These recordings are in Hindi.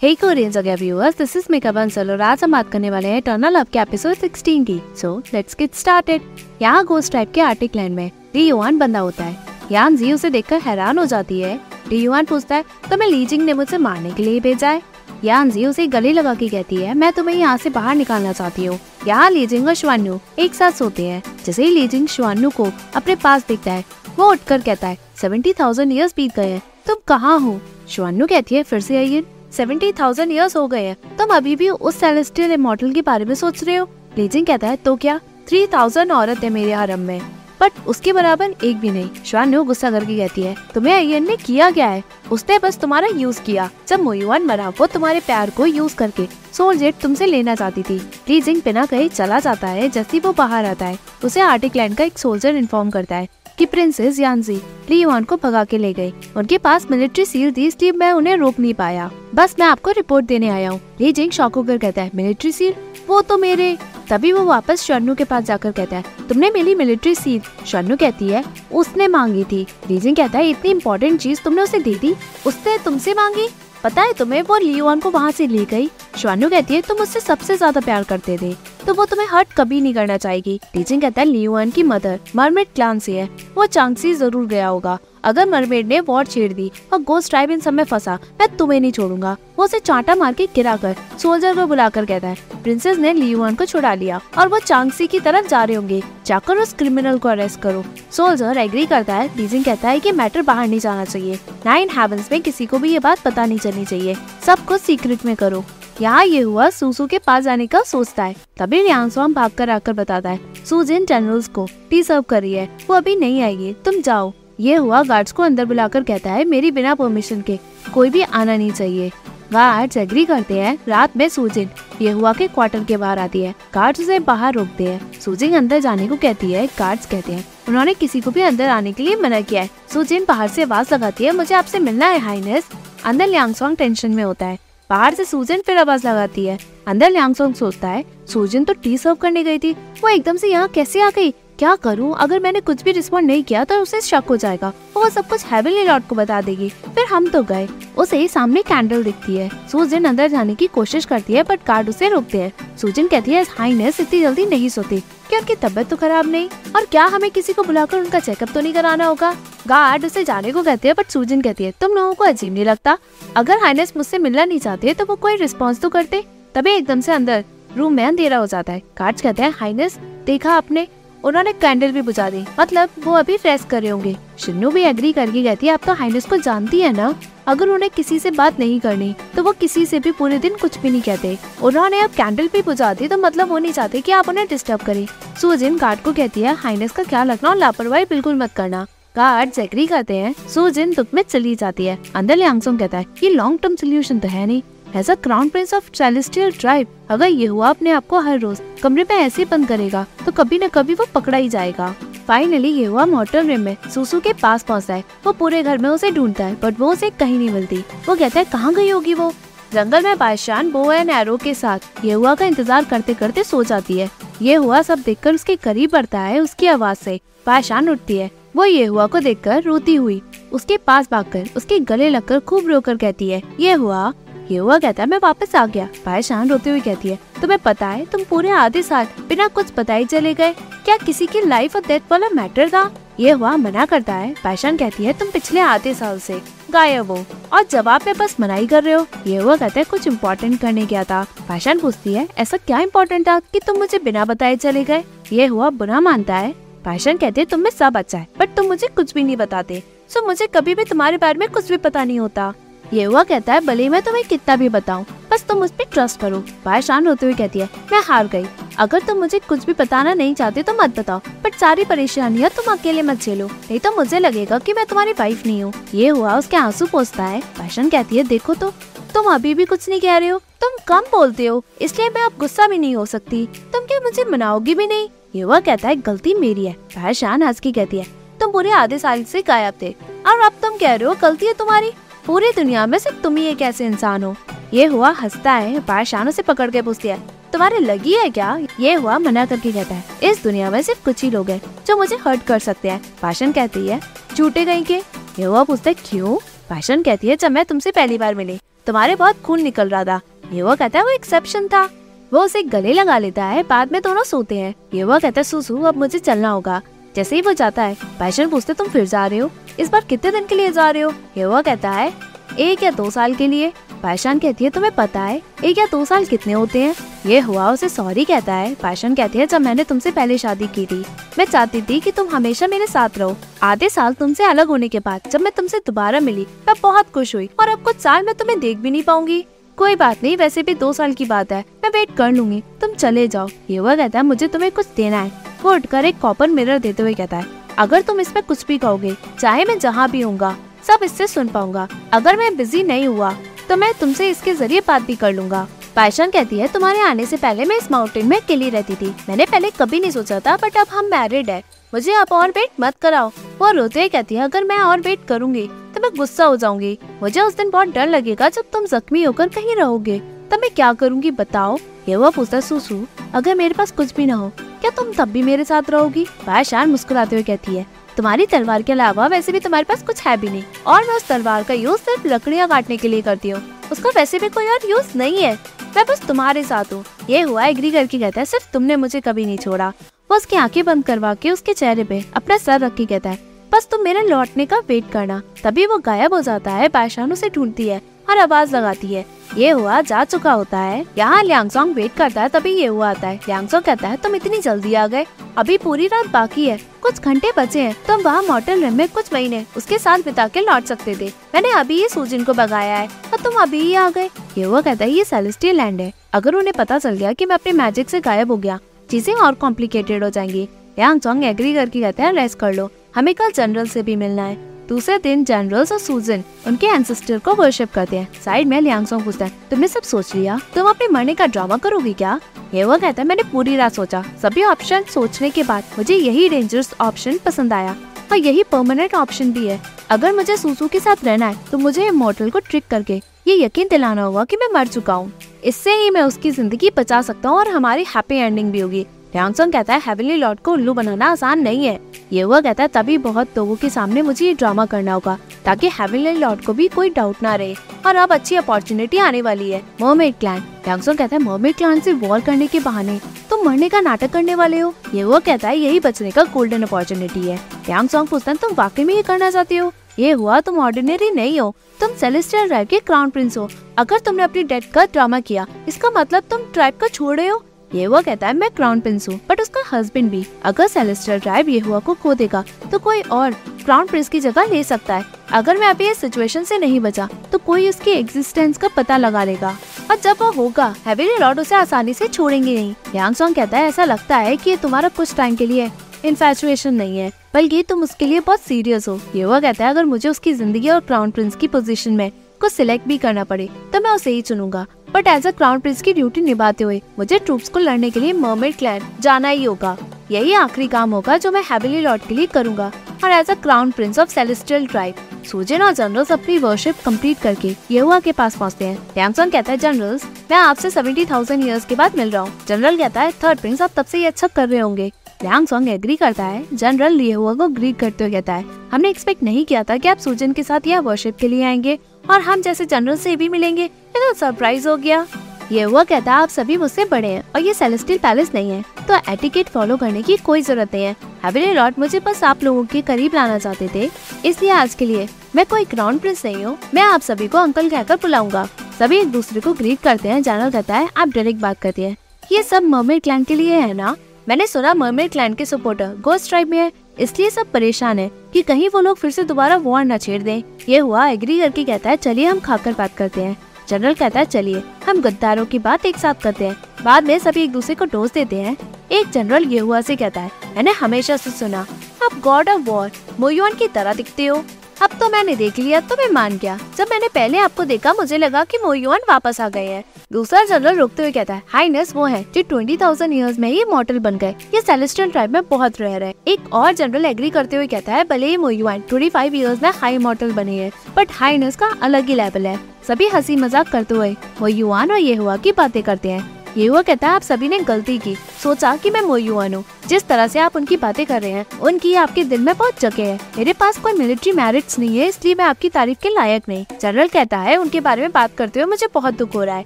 Hey Koreans again viewers this is मेका बंसल और आज हम बात करने वाले हैं टर्नल अप के एपिसोड 16 की। सो लेट्स गेट स्टार्टेड यहाँ गोस्ट टाइप के आर्टिक लैंड में डी युआन बंदा होता है। यान जी उसे देखकर हैरान हो जाती है। डी युआन पूछता है तो मैं लीजिंग ने मुझसे मारने के लिए भेजा है? यान जी उसे गले लगा के कहती है, मैं तुम्हें यहाँ से बाहर निकालना चाहती हूँ। यहाँ लीजिंग और श्वानु एक साथ सोते हैं। जैसे ही लीजिंग श्वानु को अपने पास दिखता है, वो उठकर कहता है, सेवेंटी थाउज़ेंड ईयर्स बीत गए हैं, तुम कहाँ हो? श्वानु कहती है, फिर से आइए। सेवेंटी थाउज़ेंड ईयर्स हो गए हैं। तुम अभी भी उस सेलेस्टियल इमोर्टल के बारे में सोच रहे हो? लीजिंग कहता है तो क्या? थ्री थाउज़ेंड औरत है मेरे हरम में। बट उसके बराबर एक भी नहीं। श्वानु गुस्सा करके कहती है, तुम्हें अयन ने किया क्या है? उसने बस तुम्हारा यूज़ किया। जब मोयुआन मरा वो तुम्हारे प्यार को यूज़ करके सोल जेट तुमसे लेना चाहती थी। लीजिंग बिना कहीं चला जाता है, जैसे वो बाहर आता है। उसे आर्टिक लैंड का एक सोल्जर इन्फॉर्म करता है। कि प्रिंसेस यानजी लियोन को भगा के ले गई उनके पास मिलिट्री सील थी, इसलिए मैं उन्हें रोक नहीं पाया। बस मैं आपको रिपोर्ट देने आया हूँ। ली जिंग शौक होकर कहता है मिलिट्री सील वो तो मेरे तभी वो वापस शर्नु के पास जाकर कहता है, तुमने मेरी मिलिट्री सील शर्नु कहती है, उसने मांगी थी। लीजिंग कहता है, इतनी इम्पोर्टेंट चीज़ तुमने उसे दे दी? उसने तुमसे मांगी? पता है तुम्हें, वो लियोन को वहाँ से ले गई। श्वानु कहती है, तुम उससे सबसे ज़्यादा प्यार करते थे। तो वो तुम्हें हर्ट कभी नहीं करना चाहेगी। टीचिंग कहता है लियोन की मदर, मरमेड क्लान से है। वो चांगसी ज़रूर गया होगा। अगर मरमेड ने वॉर छेड़ दी और गोस्ट ट्राइब इन सब में फंसा, मैं तुम्हें नहीं छोड़ूँगा। वो उसे चांटा मार के गिरा कर सोल्जर को बुलाकर कहता है। प्रिंसेस ने लियोन को छुड़ा लिया और वो चांगसी की तरफ़ जा रहे होंगे। जाकर उस क्रिमिनल को अरेस्ट करो। सोल्जर एग्री करता है। लीजिंग कहता है कि मैटर बाहर नहीं जाना चाहिए। नाइन हेवंस में किसी को भी ये बात पता नहीं चलनी चाहिए। सब कुछ सीक्रेट में करो। यहाँ ये हुआ? सूसू के पास जाने का सोचता है। तभी रियांगसोम भाग कर आकर बताता है सूजिन जनरल्स को, टी सर्व कर रही है। वो अभी नहीं आएगी। तुम जाओ। ये हुआ गार्ड्स को अंदर बुलाकर कहता है, मेरी बिना परमिशन के, कोई भी आना नहीं चाहिए। गार्ड्स एग्री करते हैं, रात में सूजिन ये हुआ के क्वार्टर के बाहर आती है। गार्ड्स उसे बाहर रोकते हैं। सूजिन अंदर जाने को कहती है गार्ड्स कहते हैं। उन्होंने किसी को भी अंदर आने के लिए मना किया है। सूजिन बाहर से आवाज़ लगाती है, मुझे आपसे मिलना है हाइनेस अंदर लियांगसोंग टेंशन में होता है। बाहर से सूजन फिर आवाज़ लगाती है। अंदर ल्यांगसोंग सोचता है सूजन तो टी सर्व करने गई थी। वो एकदम से यहाँ कैसे आ गई? क्या करूँ? अगर मैंने कुछ भी रिस्पॉन्ड नहीं किया तो उसे शक हो जाएगा। वो सब कुछ हेवनली लॉर्ड को बता देगी। फिर हम तो गए। उसे सामने कैंडल दिखती है। सूजन अंदर जाने की कोशिश करती है बट गार्ड उसे रोकते हैं। सूजन कहती है हाइनेस इतनी जल्दी नहीं सोती। क्या उनकी तबीयत तो खराब नहीं? और क्या हमें किसी को बुलाकर उनका चेकअप तो नहीं कराना होगा? गार्ड उसे जाने को कहती है बट सूजन कहती है, तुम लोगों को अजीब नहीं लगता? अगर हाइनेस मुझसे मिलना नहीं चाहते तो वो कोई रिस्पॉन्स तो करते? तभी एकदम से अंदर रूम में अंधेरा हो जाता है। गार्ड कहते हैं हाइनेस देखा आपने? उन्होंने कैंडल भी बुझा दी। मतलब वो अभी फ्रेश कर रहे होंगे। शिन्नू भी एग्री करके कहती है, आप तो हाइनेस को जानती है ना? अगर उन्हें किसी से बात नहीं करनी तो वो किसी से भी पूरे दिन कुछ भी नहीं कहते। उन्होंने अब कैंडल भी बुझा दी तो मतलब वो नहीं चाहते कि आप उन्हें डिस्टर्ब करें। सुजिन गार्ड को कहती है हाइनेस का ख्याल रखना और लापरवाही बिल्कुल मत करना। गार्ड एग्री करते हैं सुजिन दुख में चली जाती है। अंदर लियांगसोंग कहता है, ये लॉन्ग टर्म सोल्यूशन तो है नहीं। As a crown prince of celestial tribe अगर ये हुआ अपने आप को हर रोज कमरे में ऐसे बंद करेगा तो कभी न कभी वो पकड़ा ही जाएगा। फाइनली ये हुआ मोटर रिम में सुसु के पास पहुँचता है। वो पूरे घर में उसे ढूंढता है बट वो उसे कहीं नहीं मिलती। वो कहता है, कहाँ गई होगी वो? जंगल में बादशाह बो एंड एरो के साथ ये हुआ का इंतज़ार करते करते सो जाती है। ये हुआ सब देखकर उसके करीब बढ़ता है, उसकी आवाज़ से बादशाह उठती है। वो ये हुआ को देखकर रोती हुई, उसके पास भागकर, उसके गले लगकर खूब रोकर कहती है, ये हुआ ये हुआ कहता है, मैं वापस आ गया। पायशान रोते हुए कहती है, तुम्हें पता है, तुम पूरे आधे साल बिना कुछ बताए चले गए। क्या किसी की लाइफ और डेथ वाला मैटर था? ये हुआ मना करता है। पायशान कहती है, तुम पिछले आधे साल से गायब हो और जवाब में बस मनाई कर रहे हो। ये हुआ कहता है, कुछ इम्पोर्टेंट करने गया था। पायशान पूछती है, ऐसा क्या इम्पोर्टेंट था कि तुम मुझे बिना बताए चले गए? ये हुआ बुरा मानता है। पैशन कहते है, तुम में सब अच्छा है बट तुम मुझे कुछ भी नहीं बताते। सो मुझे कभी भी तुम्हारे बारे में कुछ भी पता नहीं होता। ये हुआ कहता है, भले मैं तुम्हें कितना भी बताऊँ, बस तुम उस पर ट्रस्ट करो। परेशान होते हुए कहती है, मैं हार गई। अगर तुम मुझे कुछ भी बताना नहीं चाहते तो मत बताओ बट सारी परेशानियाँ तुम अकेले मत झेलो। नहीं तो मुझे लगेगा कि मैं तुम्हारी वाइफ नहीं हूँ। ये हुआ, उसके आँसू पोसता है। पैशन कहती है, देखो तो तुम अभी भी कुछ नहीं कह रहे हो। तुम कम बोलते हो, इसलिए मैं अब गुस्सा भी नहीं हो सकती। तुम क्या मुझे मनाओगी भी नहीं? ये हुआ कहता है, गलती मेरी है। परेशान हंस की कहती है, तुम पूरे आधे साल से गायब थे, और अब तुम कह रहे हो गलती है तुम्हारी। पूरी दुनिया में सिर्फ़ तुम ही एक ऐसे इंसान हो। ये हुआ, हंसता है। पाशानों से पकड़ के पूछती है तुम्हारे लगी है क्या? ये हुआ मना करके कहता है। इस दुनिया में सिर्फ़ कुछ ही लोग हैं जो मुझे हर्ट कर सकते हैं। पाशन कहती है, झूठे गई के? ये हुआ पूछता है, क्यों? पैशन कहती है, जब मैं तुमसे पहली बार मिली, तुम्हारे बहुत खून निकल रहा था। ये वो कहता है, वो एक्सेप्शन था। वो उसे गले लगा लेता है, बाद में दोनों सोते हैं। ये वो कहता है, सुसु, अब मुझे चलना होगा। जैसे ही वो जाता है पैशन पूछते तुम फिर जा रहे हो? इस बार कितने दिन के लिए जा रहे हो? ये वो कहता है, एक या दो साल के लिए। पैशन कहती है, तुम्हें पता है, एक या दो साल कितने होते हैं? ये हुआ, उसे सॉरी कहता है। पैशन कहती है, जब मैंने तुमसे पहले शादी की थी, मैं चाहती थी कि तुम हमेशा मेरे साथ रहो। आधे साल तुमसे अलग होने के बाद, जब मैं तुमसे दोबारा मिली, मैं बहुत खुश हुई, और अब कुछ साल मैं तुम्हें देख भी नहीं पाऊँगी। कोई बात नहीं, वैसे भी दो साल की बात है, मैं वेट कर लूँगी, तुम चले जाओ। ये हुआ कहता है, मुझे तुम्हें कुछ देना है। वो उठकर एक कॉपर मिरर देते हुए कहता है, अगर तुम इसमें कुछ भी कहोगे, चाहे मैं जहाँ भी हूँ सब इससे सुन पाऊँगा। अगर मैं बिज़ी नहीं हुआ तो मैं तुमसे इसके ज़रिए बात भी कर लूँगा। पायशन कहती है, तुम्हारे आने से पहले मैं इस माउंटेन में अकेली रहती थी। मैंने पहले कभी नहीं सोचा था बट अब हम मैरिड है। मुझे आप और वेट मत कराओ। वो रोते हुए कहती है, अगर मैं और वेट करूँगी तो मैं गुस्सा हो जाऊँगी। मुझे उस दिन बहुत डर लगेगा जब तुम जख्मी होकर कहीं रहोगे। तब मैं क्या करूँगी बताओ? ये वो पूछता सुसु, अगर मेरे पास कुछ भी ना हो, क्या तुम तब भी मेरे साथ रहोगी? पायशान मुस्कुराते हुए कहती है, तुम्हारी तलवार के अलावा वैसे भी तुम्हारे पास कुछ है भी नहीं। और मैं उस तलवार का यूज़ सिर्फ़ लकड़ियाँ काटने के लिए करती हूँ। उसका वैसे भी कोई और यूज़ नहीं है। मैं बस तुम्हारे साथ हूँ। ये हुआ एग्री करके कहता है, सिर्फ़ तुमने मुझे कभी नहीं छोड़ा। वो उसकी आँखें बंद करवा के उसके चेहरे पे अपना सर रख के कहता है, बस तुम मेरे लौटने का वेट करना। तभी वो गायब हो जाता है पाशान उसे ढूंढती है और आवाज़ लगाती है। ये हुआ, जा चुका होता है। यहाँ लियांगसोंग वेट करता है, तभी ये हुआ आता है। लियांगसोंग कहता है, तुम इतनी जल्दी आ गए। अभी पूरी रात बाकी है। कुछ घंटे बचे हैं। तुम वहाँ मोटल रूम में कुछ महीने उसके साथ बिता के लौट सकते थे। मैंने अभी ये सूजिन को भगाया है। और तुम अभी ही आ गए। ये हुआ कहता है, ये सेलेस्टियल लैंड है। अगर उन्हें पता चल गया की मैं अपने मैजिक से गायब हो गया, चीज़ें और कॉम्प्लिकेटेड हो जाएँगी। यांग एग्री करके कहते हैं रेस्ट कर लो। हमें कल जनरल से भी मिलना है। दूसरे दिन जनरल्स और सूजन उनके एंसेस्टर को वर्शिप करते हैं। साइड में लियांगसोंग पूछता है, तुमने सब सोच लिया? तुम अपने मरने का ड्रामा करोगी क्या? ये वो कहता है, मैंने पूरी रात सोचा। सभी ऑप्शन सोचने के बाद मुझे यही डेंजरस ऑप्शन पसंद आया। और यही परमानेंट ऑप्शन भी है। अगर मुझे सूसू के साथ रहना है तो मुझे मॉडल को ट्रिक करके ये यकीन दिलाना होगा कि मैं मर चुका हूँ। इससे ही मैं उसकी ज़िंदगी बचा सकता हूँ और हमारी हैप्पी एंडिंग भी होगी। ध्यानसोंग कहता है हेवनली लॉर्ड को उल्लू बनाना आसान नहीं है। ये हुआ कहता है, तभी बहुत लोगों के सामने मुझे ये ड्रामा करना होगा, ताकि हेवनली लॉर्ड को भी कोई डाउट ना रहे। और अब अच्छी अपॉर्चुनिटी आने वाली है मोमेड क्लैन ध्यानसोंग कहता है मोमेड क्लैन से वॉर करने के बहाने तुम मरने का नाटक करने वाले हो। ये वो कहता है, यही बचने का गोल्डन अपॉर्चुनिटी है। यांग पूछता है, तुम वाकई में ये करना चाहते हो? ये हुआ तुम ऑर्डिनरी नहीं हो। तुम सेलेस्टियल ट्राइब के क्राउन प्रिंस हो। अगर तुमने अपनी डेथ का ड्रामा किया, इसका मतलब तुम ट्राइब को छोड़ रहे हो? ये वो कहता है, मैं क्राउन प्रिंस हूँ बट उसका हस्बैंड भी। अगर सेलेस्टियल ट्राइब ये हुआ को खो देगा तो कोई और क्राउन प्रिंस की जगह ले सकता है। अगर मैं अभी इस सिचुएशन से नहीं बचा तो कोई उसकी एग्जिस्टेंस का पता लगा लेगा। और जब वो होगा हैवी लॉर्ड उसे आसानी से छोड़ेंगे नहीं। यांग सॉन्ग कहता है, ऐसा लगता है कि तुम्हारा कुछ टाइम के लिए इन्फेचुएशन नहीं है, बल्कि तुम उसके लिए बहुत सीरियस हो। ये वो कहता है, अगर मुझे उसकी ज़िंदगी और क्राउन प्रिंस की पोजीशन में कुछ सिलेक्ट भी करना पड़े तो मैं उसे ही चुनूँगा। But as a crown prince की ड्यूटी निभाते हुए, मुझे ट्रूप्स को लड़ने के लिए मर्मेड क्लैन जाना ही होगा। यही आखिरी काम होगा जो मैं हैबिली लॉर्ड के लिए करूँगा। और as a crown prince of celestial tribe सूजन और जनरल्स अपनी वर्शिप कंप्लीट करके येहुआ के पास पहुँचते हैं। टैमसन कहता है जनरल्स मैं आपसे सेवेंटी थाउज़ेंड ईयर्स के बाद मिल रहा हूँ। जनरल कहता है थर्ड प्रिंस आप तब से ये अच्छा कर रहे होंगे। लियांग सॉन्ग एग्री करता है। जनरल लिहुआ को ग्रीट करते हुए कहता है, हमने एक्सपेक्ट नहीं किया था कि आप सूजन के साथ यह वर्शिप के लिए आएँगे। और हम जैसे जनरल से भी मिलेंगे। तो सरप्राइज़ हो गया। ये हुआ, कहता है, आप सभी मुझसे बड़े हैं और ये सेलेस्टियल पैलेस नहीं है तो एटिकेट फॉलो करने की कोई ज़रूरत नहीं है। लॉर्ड मुझे बस आप लोगों के करीब लाना चाहते थे, इसलिए आज के लिए मैं कोई क्राउन प्रिंस नहीं हूँ, मैं आप सभी को अंकल कहकर बुलाऊँगा। सभी एक दूसरे को ग्रीट करते हैं, जानल कहता है, आप डायरेक्ट बात करते हैं। ये सब मर्मेड क्लैन के लिए है ना? मैंने सुना मर्मेड क्लैन के सपोर्टर गोस्ट ट्राइब में है। इसलिए सब परेशान है कि कहीं वो लोग फिर से दोबारा वॉर न छेड़ दें। ये हुआ एग्री करके कहता है, चलिए हम खाकर बात करते हैं। जनरल कहता है, चलिए, हम गद्दारों की बात एक साथ करते हैं। बाद में सभी एक दूसरे को डोज देते हैं। एक जनरल ये हुआ से कहता है, मैंने हमेशा से सुना, आप गॉड ऑफ़ वॉर मोयन की तरह दिखते हो। अब तो मैंने देख लिया तो मैं मान गया। जब मैंने पहले आपको देखा, मुझे लगा कि मोयुआन वापस आ गए हैं। दूसरा जनरल रुकते हुए कहता है हाईनेस वो है जो ट्वेंटी थाउज़ेंड ईयर्स में ही मॉडल बन गए। ये सेलेस्टियल ट्राइब में बहुत रेयर है। एक और जनरल एग्री करते हुए कहता है, भले ही Mo Yuan twenty five years में हाई मॉडल बने हैं बट हाईनेस का अलग ही लेवल है। सभी हँसी मज़ाक करते हुए मोयुआन और ये हुआ की बातें करते हैं। ये हुआ कहता है, आप सभी ने गलती की। सोचा कि मैं मोयुआन हूँ जिस तरह से आप उनकी बातें कर रहे हैं, उनकी आपके दिल में बहुत जगह है। मेरे पास कोई मिलिट्री मैरिट्स नहीं है, इसलिए मैं आपकी तारीफ़ के लायक नहीं। जनरल कहता है, उनके बारे में बात करते हुए मुझे बहुत दुख हो रहा है।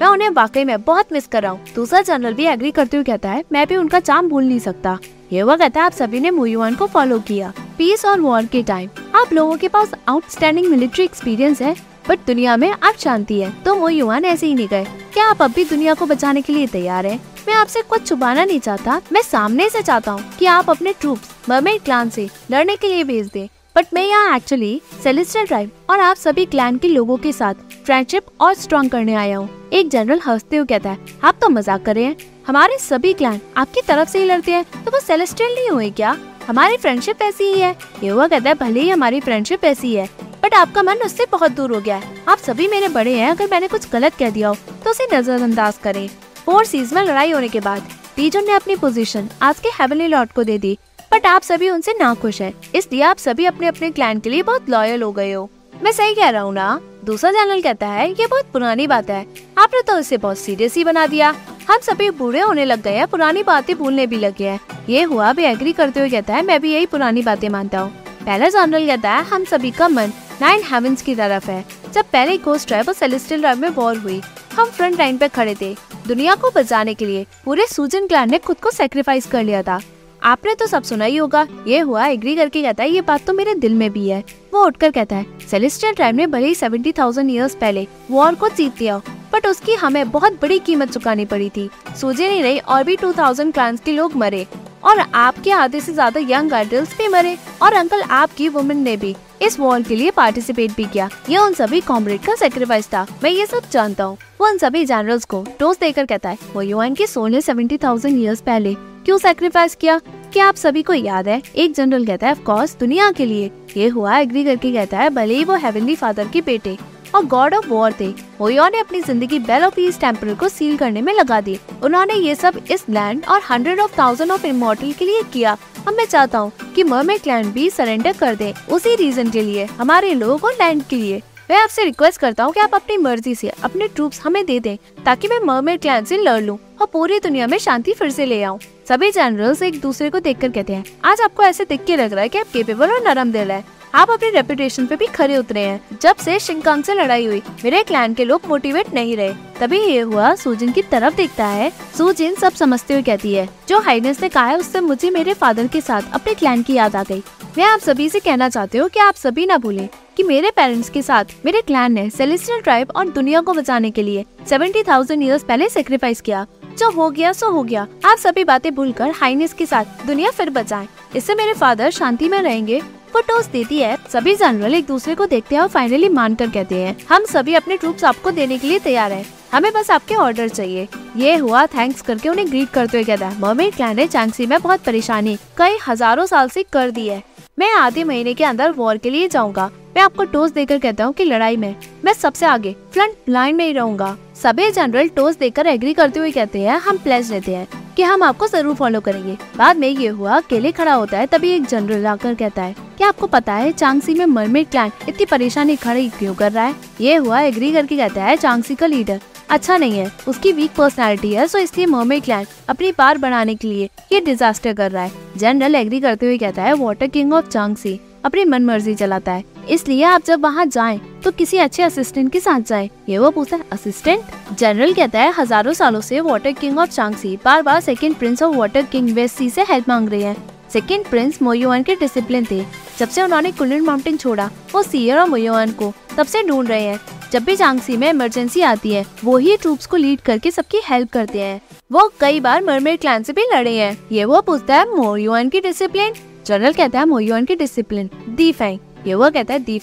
मैं उन्हें वाकई में बहुत मिस कर रहा हूँ। दूसरा जनरल भी एग्री करते हुए कहता है, मैं भी उनका चाम भूल नहीं सकता। ये हुआ कहता है, आप सभी ने मोयुआन को फॉलो किया। पीस और वॉर के टाइम आप लोगों के पास आउटस्टैंडिंग मिलिट्री एक्सपीरियंस है। बट दुनिया में अब शांति है तो वो युवान ऐसे ही नहीं गए। क्या आप अब भी दुनिया को बचाने के लिए तैयार हैं? मैं आपसे कुछ छुपाना नहीं चाहता। मैं सामने से चाहता हूँ कि आप अपने ट्रूप्स मरमेड क्लान से लड़ने के लिए भेज दें। बट मैं यहाँ एक्चुअली सेलेस्टियल ट्राइब और आप सभी क्लैन के लोगों के साथ फ्रेंडशिप और स्ट्रॉन्ग करने आया हूँ। एक जनरल हँसते हुए कहता है, आप तो मज़ाक कर रहे हैं। हमारे सभी क्लैन आपकी तरफ़ से ही लड़ते हैं तो वो सेलेस्टियल नहीं हुए क्या? हमारी फ्रेंडशिप ऐसी ही है। ये हुआ कहता है, भले ही हमारी फ्रेंडशिप ऐसी है बट आपका मन उससे बहुत दूर हो गया है। आप सभी मेरे बड़े हैं, अगर मैंने कुछ गलत कह दिया हो तो उसे नजरअंदाज करें। फोर सीज में लड़ाई होने के बाद टीजन ने अपनी पोजीशन आज के हेवनली लॉर्ड को दे दी। बट आप सभी उनसे ना खुश है, इसलिए आप सभी अपने अपने क्लैन के लिए बहुत लॉयल हो गए हो। मैं सही कह रहा हूँ ना? दूसरा चैनल कहता है, ये बहुत पुरानी बात है। आपने तो इसे बहुत सीरियस ही बना दिया। हम सभी बूढ़े होने लग गए हैं, पुरानी बातें भूलने भी लग गए हैं। ये हुआ भी एग्री करते हुए कहता है, मैं भी यही पुरानी बातें मानता हूँ। पहला जनरल कहता है, हम सभी का मन नाइन हेवंस की तरफ़ है। जब पहले कोस्ट ड्राइव और सेलेस्टियल ड्राइव में वॉर हुई, हम फ्रंट लाइन पे खड़े थे। दुनिया को बचाने के लिए पूरे सूजन क्लैन ने खुद को सेक्रीफाइस कर लिया था। आपने तो सब सुना ही होगा, ये हुआ एग्री करके कहता है, ये बात तो मेरे दिल में भी है। वो उठकर कहता है सेलेस्टियल ट्राइब ने भले ही सेवेंटी थाउज़ेंड ईयर्स पहले वॉर को जीत लिया बट उसकी हमें बहुत बड़ी कीमत चुकानी पड़ी थी। सूझे नहीं रही, और भी टू थाउज़ेंड क्लान्स के लोग मरे। और आपके आधे से ज़्यादा यंग आइडल्स भी मरे और अंकल आपकी वुमेन ने भी। इस वॉर के लिए पार्टिसिपेट भी किया। ये उन सभी कॉम्रेड का सेक्रीफाइस था। मैं ये सब जानता हूँ। वो उन सभी जनरल्स को टोस देकर कहता है, वो यूएन की सोल ने सेवेंटी थाउज़ेंड ईयर्स पहले क्यों सेक्रीफाइस किया? क्या आप सभी को याद है? एक जनरल कहता है ऑफ़ कोर्स दुनिया के लिए। ये हुआ एग्री करके कहता है, भले ही वो हेवनली फादर के बेटे और गॉड ऑफ़ वॉर थे। ओयो ने अपनी ज़िंदगी बेल ऑफ़ पीस टेंपल को सील करने में लगा दी। उन्होंने ये सब इस लैंड और hundred of thousand of immortal के लिए किया। अब मैं चाहता हूँ कि मर्मेड लैंड भी सरेंडर कर दे उसी रीजन के लिए, हमारे लोगों को लैंड के लिए। मैं आपसे रिक्वेस्ट करता हूँ कि आप अपनी मर्ज़ी से अपने ट्रूप्स हमें दे दें, ताकि मैं मर्मेड क्लैन से लड़ लूँ और पूरी दुनिया में शांति फिर से ले आऊँ। सभी जनरल्स एक दूसरे को देखकर कहते हैं, आज आपको ऐसे दिख के लग रहा है कि आप केपेबल और नरम दिल है। आप अपने रेपुटेशन पे भी खरे उतरे हैं। जब से शिंकांग से लड़ाई हुई, मेरे क्लैन के लोग मोटिवेट नहीं रहे। तभी ये हुआ, सूजिन की तरफ़ देखता है। सूजिन सब समझते हुए कहती है, जो हाइनेस ने कहा है, उससे मुझे मेरे फादर के साथ अपने क्लैन की याद आ गई। मैं आप सभी से कहना चाहती हूँ कि आप सभी ना भूलें कि मेरे पेरेंट्स के साथ मेरे क्लैन ने सेलेस्टियल ट्राइब और दुनिया को बचाने के लिए सेवेंटी थाउज़ेंड ईयर्स पहले सेक्रीफाइस किया। जो हो गया, सो हो गया। आप सभी बातें भूलकर हाइनेस के साथ दुनिया फिर बचाएँ। इससे मेरे फादर शांति में रहेंगे वो टोस देती है, सभी जनरल एक दूसरे को देखते हैं और फाइनली मान कर कहते हैं, हम सभी अपने ट्रूप्स आपको देने के लिए तैयार है। हमें बस आपके ऑर्डर चाहिए। ये हुआ थैंक्स करके उन्हें ग्रीट करते हुए कहता है मर्मेड क्लैन ने चांगसी में बहुत परेशानी, कई हज़ारों साल से कर दी है। मैं आधे महीने के अंदर वॉर के लिए जाऊँगा। मैं आपको टोस देकर कहता हूँ कि लड़ाई में, मैं सबसे आगे फ्रंट लाइन में ही रहूँगा। सभी जनरल टोस देकर एग्री करते हुए कहते हैं, हम प्लेस लेते हैं कि हम आपको ज़रूर फॉलो करेंगे। बाद में ये हुआ, अकेले खड़ा होता है, तभी एक जनरल आकर कहता है, क्या आपको पता है चांगसी में मरमेड क्लैन इतनी परेशानी खड़ी क्यों कर रहा है? ये हुआ एग्री करके कहता है चांगसी का लीडर अच्छा नहीं है, उसकी वीक पर्सनालिटी है सो इसलिए मर्मेड क्लैन अपनी पार बढ़ाने के लिए ये डिजास्टर कर रहा है। जनरल एग्री करते हुए कहता है वाटर किंग ऑफ़ चांगसी अपनी मन मर्ज़ी चलाता है। इसलिए आप जब वहाँ जाएँ तो किसी अच्छे असिस्टेंट के साथ जाएँ। ये वो पूछता है असिस्टेंट जनरल कहता है, हज़ारों सालों से वाटर किंग ऑफ़ चांगसी बार बार second prince of water king west sea से हेल्प मांग रहे हैं। सेकेंड प्रिंस मोयुआन के डिसिप्लिन थे। जब से उन्होंने कुलिन माउंटेन छोड़ा, वो सियर और मोयुआन को तब से ढूंढ रहे हैं। जब भी चांगसी में इमरजेंसी आती है, वो ही ट्रूप्स को लीड करके सबकी हेल्प करते हैं। वो कई बार मरमेड क्लैन से भी लड़े हैं। ये वो पूछता है मोयुआन की डिसिप्लिन जनरल कहता है मोयुआन की डिसिप्लिन दी फैंग ये वो कहता है दी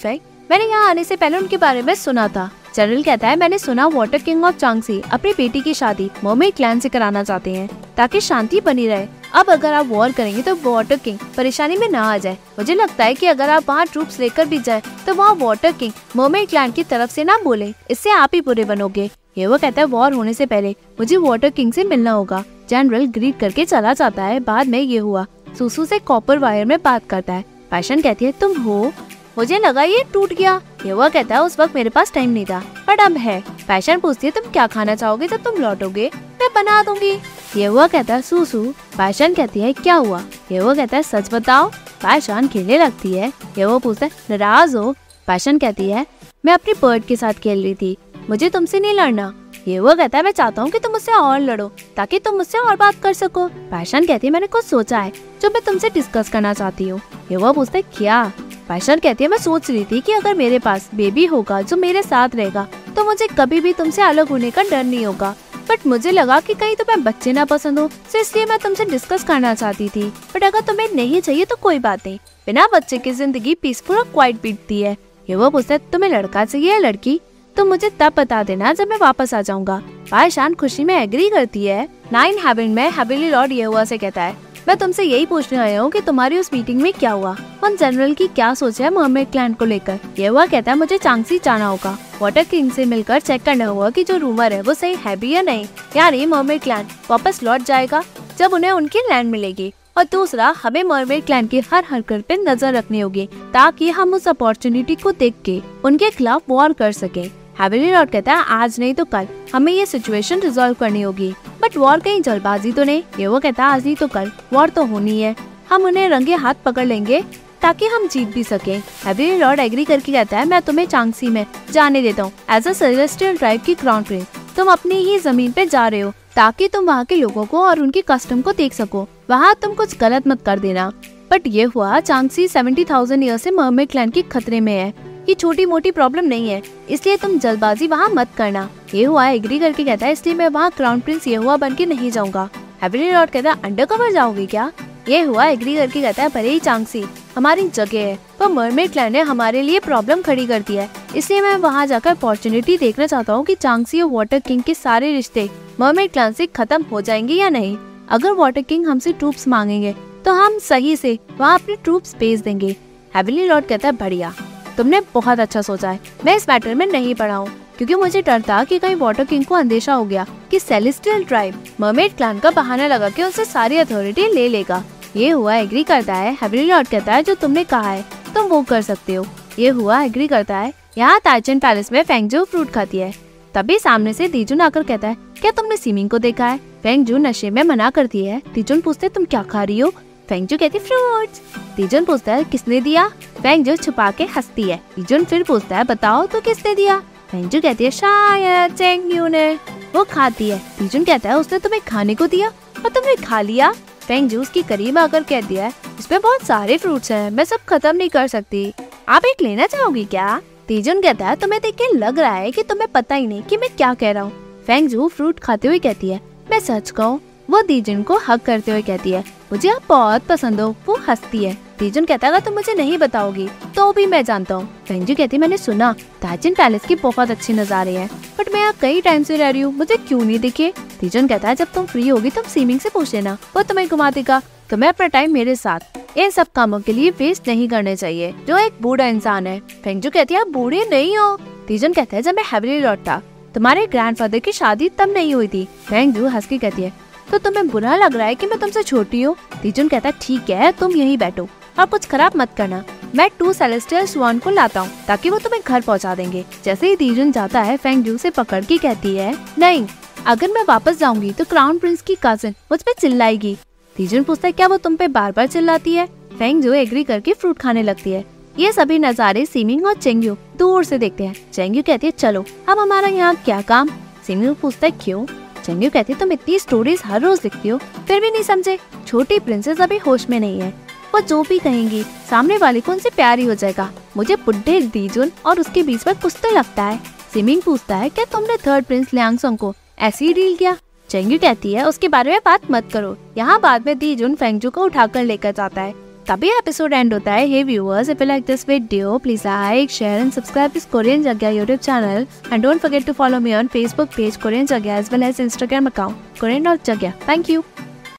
मैंने यहाँ आने से पहले उनके बारे में सुना था। जनरल कहता है, मैंने सुना वाटर किंग ऑफ़ चांगसी अपनी बेटी की शादी मोमेड क्लैन से कराना चाहते हैं, ताकि शांति बनी रहे। अब अगर आप वॉर करेंगे तो वाटर किंग परेशानी में ना आ जाए। मुझे लगता है कि अगर आप वहाँ ट्रूप्स लेकर भी जाए तो वहाँ वाटर किंग मोमेड क्लैन की तरफ़ से ना बोले। इससे आप ही बुरे बनोगे। ये वो कहता है, वॉर होने से पहले मुझे वाटर किंग से मिलना होगा। जनरल ग्रीट करके चला जाता है। बाद में ये हुआ। सुसु से कॉपर वायर में बात करता है। पैशन कहती है, तुम हो? मुझे लगा ये टूट गया। ये वो कहता है उस वक्त मेरे पास टाइम नहीं था। बट अब है। पैशन पूछती है, तुम क्या खाना चाहोगे जब तुम लौटोगे? मैं बना दूँगी। ये हुआ कहता है सूसू पायशान कहती है, क्या हुआ? ये वो कहता है सच बताओ पायशान खेलने लगती है। ये वो पूछता है नाराज़ हो? पायशान कहती है, मैं अपनी बर्ड के साथ खेल रही थी। मुझे तुमसे नहीं लड़ना। ये वो कहता है मैं चाहता हूँ कि तुम मुझसे और लड़ो, ताकि तुम मुझसे और बात कर सको। पायशान कहती है मैंने कुछ सोचा है, जो मैं तुमसे डिस्कस करना चाहती हूँ। ये वो पूछता है क्या? पायशान कहती है, मैं सोच रही थी कि अगर मेरे पास बेबी होगा जो मेरे साथ रहेगा तो मुझे कभी भी तुमसे अलग होने का डर नहीं होगा। बट मुझे लगा कि कहीं तुम्हें बच्चे ना पसंद हो तो इसलिए मैं तुमसे डिस्कस करना चाहती थी। बट अगर तुम्हें नहीं चाहिए तो कोई बात नहीं। बिना बच्चे की ज़िंदगी पीसफुल और क्वाइट बीतती है। ये वो पूछता तुम्हें लड़का चाहिए या लड़की? तो मुझे तब बता देना जब मैं वापस आ जाऊँगा। पायशान खुशी में एग्री करती है। नाइन हेवन में? हेबिली लॉर्ड ये हुआ से कहता है। मैं तुमसे यही पूछने आया हूँ कि तुम्हारी उस मीटिंग में क्या हुआ? उन जनरल की क्या सोच है मोहम्मद क्लैन को लेकर? ये हुआ, कहता है, मुझे चांगसी जाना होगा। वाटर किंग से मिलकर चेक करना होगा कि जो रूमर है वो सही है भी या नहीं। यानी मोहम्मद क्लैन वापस लौट जाएगा जब उन्हें उनकी लैंड मिलेगी। और दूसरा, हमें मरमेड क्लैन की हर हरकत पे नज़र रखनी होगी, ताकि हम उस अपॉर्चुनिटी को देख के उनके खिलाफ वॉर कर सके। हैविली लॉर्ड कहता है आज नहीं तो कल हमें ये सिचुएशन रिजोल्व करनी होगी। बट वॉर कहीं जल्दबाजी तो नहीं। ये वो कहता है, आज नहीं तो कल। वॉर तो होनी है। हम उन्हें रंगे हाथ पकड़ लेंगे ताकि हम जीत भी सके। हैविली लॉर्ड एग्री करके कहता है, मैं तुम्हें चांगसी में जाने देता हूँ। एज अ ट्राइब की क्राउन प्रिंस तुम अपनी ही ज़मीन पे जा रहे हो ताकि तुम वहाँ के लोगों को और उनकी कस्टम को देख सको। वहाँ तुम कुछ गलत मत कर देना। बट ये हुआ चांगसी सेवेंटी थाउज़ेंड ईयर ऐसी मर्मेड क्लैन की खतरे में है। ये छोटी मोटी प्रॉब्लम नहीं है। इसलिए तुम जल्दबाजी वहाँ मत करना। ये हुआ एग्री करके कहता है, इसलिए मैं वहाँ क्राउन प्रिंस ये हुआ बन के नहीं जाऊँगा। लॉर्ड कहता है अंडर कवर जाओगे क्या? ये हुआ एग्री करके कहता है, भले ही चांगसी हमारी जगह है, पर मरमेड क्लैन ने हमारे लिए प्रॉब्लम खड़ी कर दी है। इसलिए मैं वहाँ जाकर अपॉर्चुनिटी देखना चाहता हूँ कि चांगसी और वाटर किंग के सारे रिश्ते मरमेड क्लैन से खत्म हो जाएँगे या नहीं। अगर वाटर किंग हमसे ट्रूप्स मांगेंगे तो हम सही से वहाँ अपने ट्रूप्स भेज देंगे। हेविली लॉर्ड कहता है, बढ़िया। तुमने बहुत अच्छा सोचा है। मैं इस मैटर में नहीं पढ़ा हूँ, क्योंकि मुझे डर था कि कहीं वाटर किंग को अंदेशा हो गया कि सेलेस्टियल ट्राइब मर्मेड क्लान का बहाना लगा के उनसे सारी अथॉरिटी ले लेगा। ये हुआ एग्री करता है हेवली लॉर्ड कहता है, जो तुमने कहा है, तुम वो कर सकते हो। ये हुआ एग्री करता है, यहाँ ताइचन पैलेस में फेंगजू फ्रूट खाती है। तभी सामने से दीजुन आकर कहता है, क्या तुमने सीमिंग को देखा है? फेंगजू नशे में मना करती है। दीजुन पूछते, तुम क्या खा रही हो? फेंगजू कहती फ्रूट्स दीजुन पूछता है, किसने दिया? फेंगजू छुपा के हंसती है। दीजुन फिर पूछता है, बताओ तो किसने दिया? फेंगजू कहती है, शायद चेंगयू ने। वो खाती है। दीजुन कहता है, उसने तुम्हें खाने को दिया और तुमने खा लिया? फेंग जूस की करीब आकर कह दिया इसमें बहुत सारे फ्रूट्स हैं, मैं सब खत्म नहीं कर सकती। आप एक लेना चाहोगी क्या? तीजुन कहता है, तुम्हें देख के लग रहा है कि तुम्हें पता ही नहीं कि मैं क्या कह रहा हूँ। फेंग जू फ्रूट खाते हुए कहती है, मैं सच कहूँ वो दीजुन को हक करते हुए कहती है, मुझे आप बहुत पसंद हो, वो हंसती है। तीजुन कहता है तुम मुझे नहीं बताओगी तो भी मैं जानता हूँ। फेंगजू कहती मैंने सुना, ताजिन पैलेस की बहुत अच्छी नजारे हैं, बट मैं यहाँ कई टाइम से रह रही हूँ, मुझे क्यों नहीं दिखे? तीजुन कहता है, जब तुम फ्री होगी, तुम सीमिंग से पूछ लेना, वो तुम्हें घुमा देगा। तुम्हें अपना टाइम मेरे साथ। इन सब कामों के लिए वेस्ट नहीं करने चाहिए, जो एक बूढ़ा इंसान है। फेंगजू कहती है, आप बूढ़े नहीं हो। तीजन कहते हैं, जब मैं हैवली लौटता तुम्हारे ग्रैंडफादर की शादी तब नहीं हुई थी। फेंगजू हंस के कहती है तो तुम्हें बुरा लग रहा है कि मैं तुमसे छोटी हूँ। तीजुन कहता है ठीक है, तुम यही बैठो और कुछ खराब मत करना। मैं टू सेलेस्टियल स्वान को लाता हूँ, ताकि वो तुम्हें घर पहुँचा देंगे। जैसे ही तीजुन जाता है फेंग जू से पकड़ के कहती है, नहीं, अगर मैं वापस जाऊँगी तो क्राउन प्रिंस की कजिन मुझ पर चिल्लाएगी। तीजुन पूछता है, क्या वो तुम पे बार बार चिल्लाती है? फेंग जो एग्री करके फ्रूट खाने लगती है। ये सभी नज़ारे सिमिंग और चेंगयू दूर से देखते हैं। चेंगयू कहती है, चलो, अब हमारा यहाँ क्या काम? सिमिंग पूछता है, क्यों? चंगू कहती तुम इतनी स्टोरीज हर रोज लिखती हो। फिर भी नहीं समझे। छोटी प्रिंसेस अभी होश में नहीं है। वो जो भी कहेंगी, सामने वाले को उनसे प्यार ही हो जाएगा। मुझे बुढ़े दीजुन और उसके बीच में कुछ तो लगता है। सिमिंग पूछता है, क्या तुमने थर्ड प्रिंस लियांगसोंग को ऐसे डील किया? चेंगू कहती है, उसके बारे में बात मत करो। यहाँ बाद में दीजुन फेंगजू को उठाकर लेकर जाता है। तभी एपिसोड एंड होता है। Hey viewers if you like this video please like share and subscribe this Korean Jagah YouTube channel and don't forget to follow me on Facebook page Korean Jagah as well as Instagram account Korean dot Jagah thank you